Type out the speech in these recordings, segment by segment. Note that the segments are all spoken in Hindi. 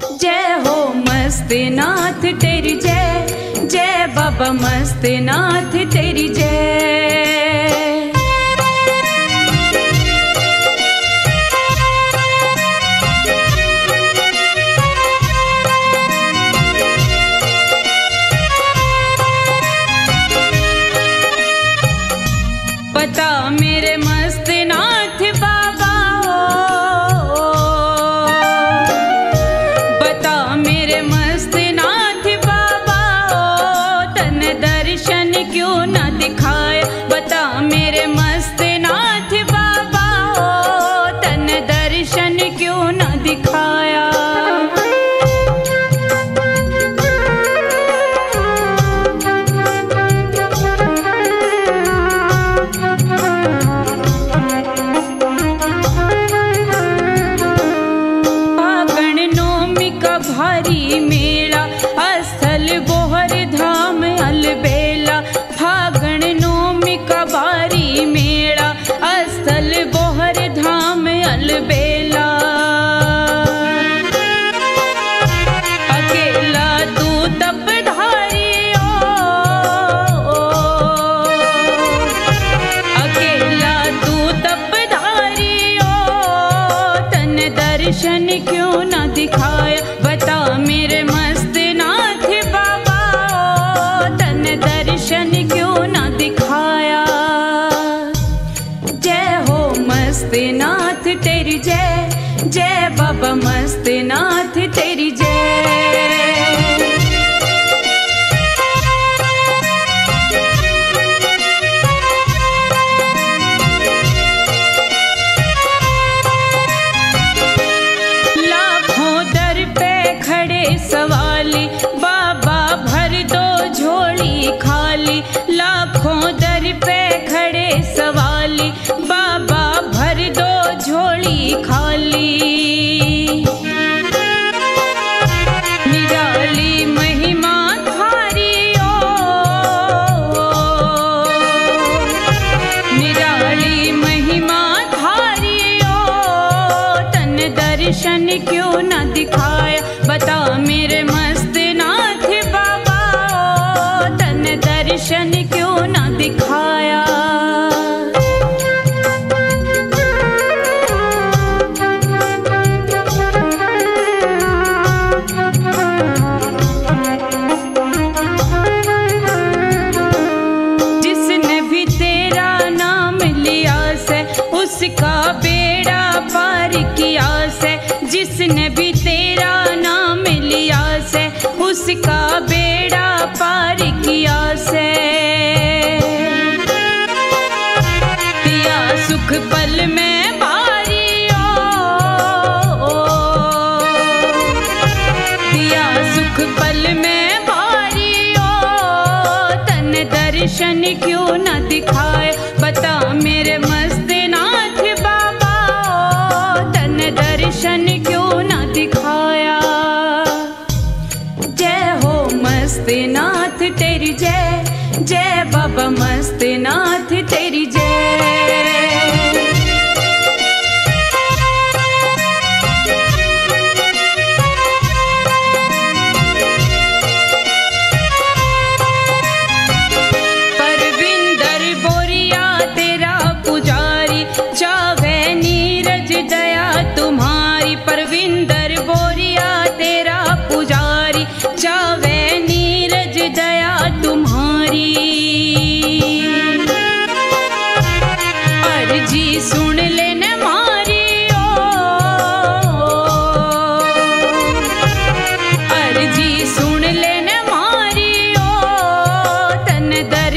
जय हो मस्त नाथ तेरी जय जय बाबा मस्त नाथ तेरी जय। पता मेरे मस्त क्यों न दिखाए? बता मेरे मस्त नाथ बाबा ओ, तन दर्शन क्यों न दिखाया? भारी मेला दर्शन क्यों ना दिखाया बता मेरे मस्त नाथ बाबा। तन दर्शन क्यों ना दिखाया? जय हो मस्त नाथ तेरी जय। जय बाबा मस्त नाथ तेरी जय। दर्शन क्यों न दिखाया? बता मेरे मस्त भी तेरा नाम लिया से उसका बेड़ा पार किया से। दिया सुख पल में भारी ओ, दिया सुख पल में भारी ओ तन दर्शन क्यों न दिखाए? बता मेरे मस्त जय बाबा मस्त नाथ तेरी जय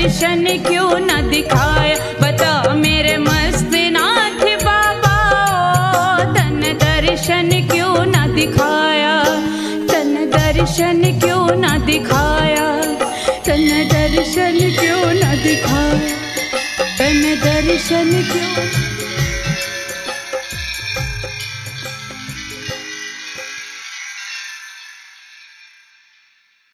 दर्शन क्यों न दिखाया बता मेरे मस्त नाथ बाबा। तन दर्शन क्यों न दिखाया? तन दर्शन क्यों न दिखाया? तन दर्शन क्यों न दिखाया? तन दर्शन क्यों